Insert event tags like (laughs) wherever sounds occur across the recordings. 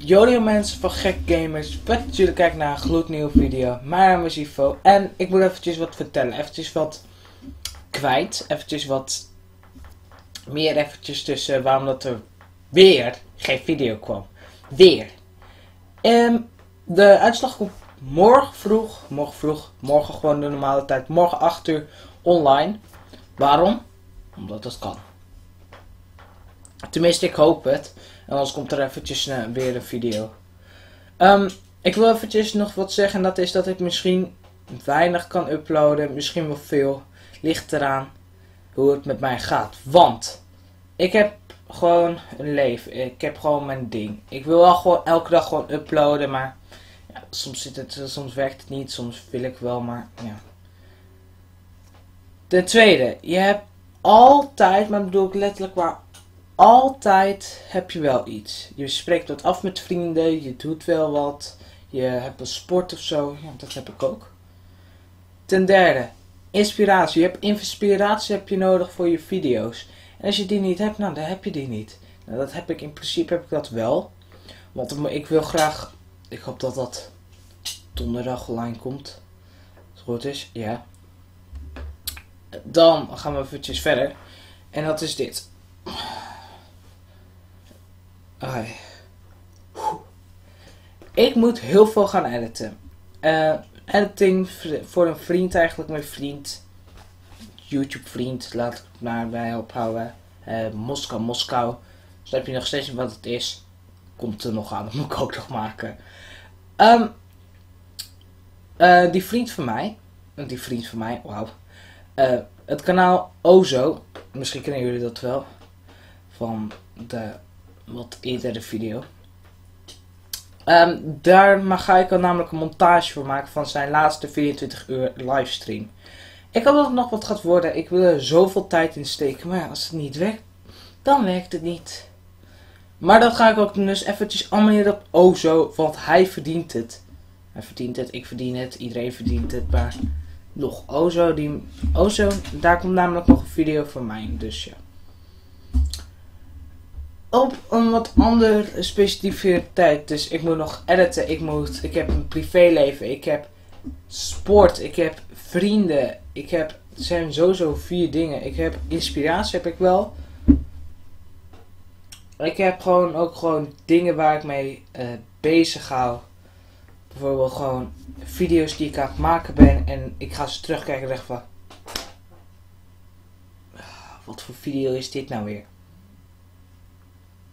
Yo mensen van Gek Gamers, vet dat jullie kijken naar een gloednieuwe video. Mijn naam is Ivo en ik moet eventjes wat vertellen, eventjes wat kwijt, eventjes wat meer eventjes tussen waarom dat er weer geen video kwam. Weer. En de uitslag komt morgen vroeg, morgen vroeg, morgen gewoon de normale tijd, morgen 8 uur online. Waarom? Omdat het kan. Tenminste, ik hoop het. En anders komt er eventjes uh, weer een video. Um, ik wil eventjes nog wat zeggen. En dat is dat ik misschien weinig kan uploaden. Misschien wel veel. Ligt eraan hoe het met mij gaat. Want ik heb gewoon een leven. Ik heb gewoon mijn ding. Ik wil wel gewoon elke dag gewoon uploaden. Maar ja, soms, zit het, soms werkt het niet. Soms wil ik wel. Maar ja. Ten tweede. Je hebt altijd. Maar bedoel ik letterlijk waar altijd heb je wel iets. Je spreekt wat af met vrienden, je doet wel wat, je hebt een sport of zo. Ja, dat heb ik ook. Ten derde, inspiratie. Je hebt inspiratie heb je nodig voor je video's. En als je die niet hebt, nou dan heb je die niet. Nou, dat heb ik in principe heb ik dat wel. Want ik wil graag, ik hoop dat dat donderdag online komt. Als het goed is, ja. Dan gaan we eventjes verder. En dat is dit. Ai. Ik moet heel veel gaan editen. Uh, editing voor een vriend eigenlijk, mijn vriend. YouTube vriend, laat ik het maar bij ophouden. Uh, Moskou, Moskou. Dus heb je nog steeds wat het is. Komt er nog aan, dat (laughs) moet ik ook nog maken. Um, uh, die vriend van mij. Die vriend van mij, wauw. het kanaal Ozo. Misschien kennen jullie dat wel. Van de wat eerdere video. Um, daar ga ik al namelijk een montage voor maken van zijn laatste 24 uur livestream. Ik hoop dat het nog wat gaat worden. Ik wil er zoveel tijd in steken. Maar ja, als het niet werkt, dan werkt het niet. Maar dat ga ik ook dus eventjes allemaal op Ozo. Want hij verdient het. Hij verdient het, ik verdien het, iedereen verdient het. Maar nog Ozo, die, Ozo, daar komt namelijk nog een video van mij. Dus ja op een wat andere specificiteit. Dus ik moet nog editen, ik, moet, ik heb een privéleven, ik heb sport, ik heb vrienden, ik heb, het zijn sowieso vier dingen. Ik heb inspiratie, heb ik wel. Ik heb gewoon ook gewoon dingen waar ik mee uh, bezig hou. Bijvoorbeeld gewoon video's die ik aan het maken ben en ik ga ze terugkijken en zeg van... Ah, wat voor video is dit nou weer?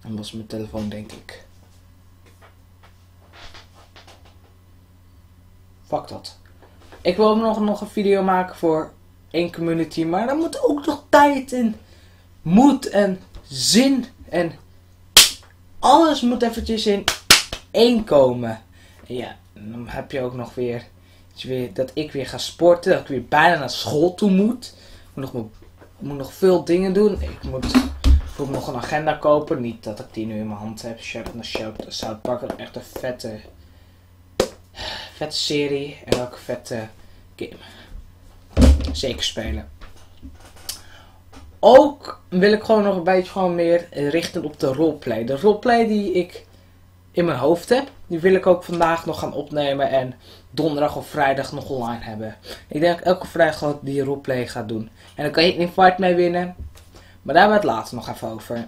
En was mijn telefoon, denk ik. Fuck dat. Ik wil nog, nog een video maken voor één community. Maar daar moet ook nog tijd en moed en zin en alles moet eventjes in één komen. En ja, dan heb je ook nog weer, dat ik weer ga sporten. Dat ik weer bijna naar school toe moet. Ik moet nog, moet nog veel dingen doen. Ik moet moet nog een agenda kopen. Niet dat ik die nu in mijn hand heb. Naar Shout South Park. Echt een vette, vette serie. En ook een vette game. Zeker spelen. Ook wil ik gewoon nog een beetje gewoon meer richten op de roleplay. De roleplay die ik in mijn hoofd heb. Die wil ik ook vandaag nog gaan opnemen. En donderdag of vrijdag nog online hebben. Ik denk dat elke vrijdag die roleplay gaat doen. En dan kan je een invite mee winnen. Maar daar hebben we het later nog even over.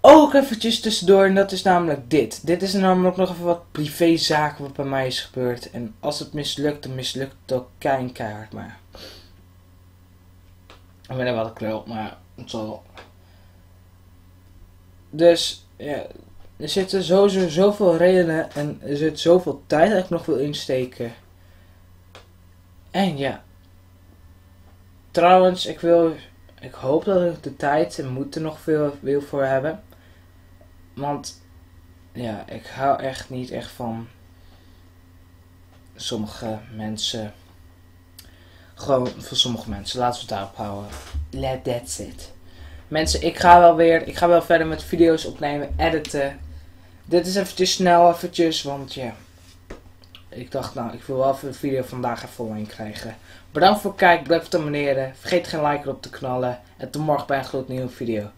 Ook eventjes tussendoor, en dat is namelijk dit. Dit is namelijk nog even wat privézaken wat bij mij is gebeurd. En als het mislukt, dan mislukt het ook keihard maar. Ik weet niet wat ik wil, maar het zal. Dus, ja, er zitten sowieso zoveel redenen en er zit zoveel tijd dat ik nog wil insteken. En ja, Trouwens, ik wil. Ik hoop dat ik de tijd en moed er nog veel wil voor hebben. Want ja, ik hou echt niet echt van sommige mensen. Gewoon voor sommige mensen. Laten we het daarop houden. Let that it. Mensen, ik ga wel weer. Ik ga wel verder met video's opnemen, editen. Dit is eventjes snel, eventjes, want ja. Ik dacht, nou, ik wil wel even een video vandaag even online krijgen. Bedankt voor het kijken, blijf te abonneren. Vergeet geen like op te knallen. En tot morgen bij een nieuwe video.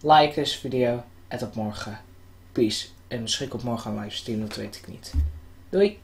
Like deze video en tot morgen. Peace. En misschien op morgen een livestream, dat weet ik niet. Doei!